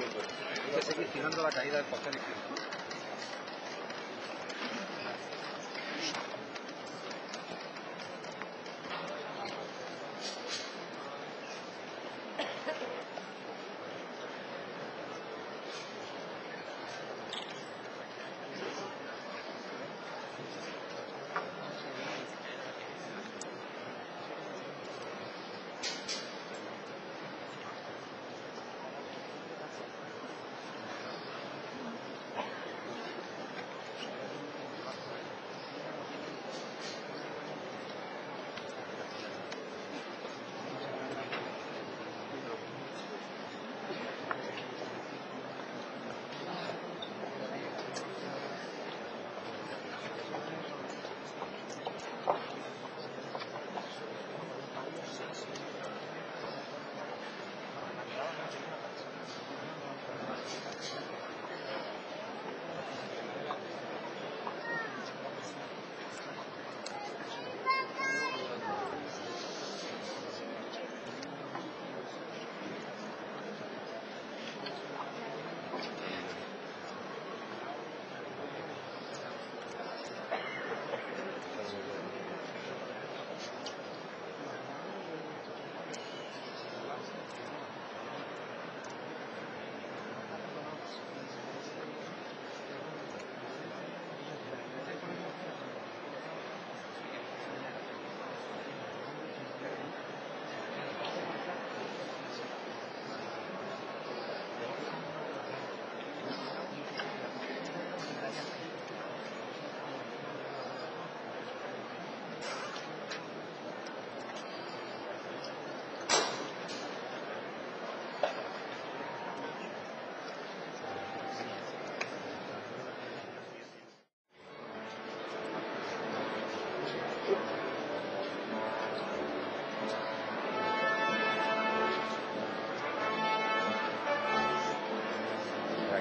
Hay que seguir tirando la caída del izquierdo.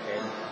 que